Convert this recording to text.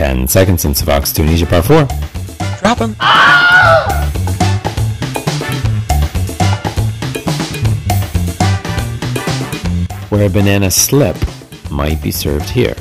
10 seconds in Vox Tunisia Part 4. Drop him. Where a banana slip might be served here.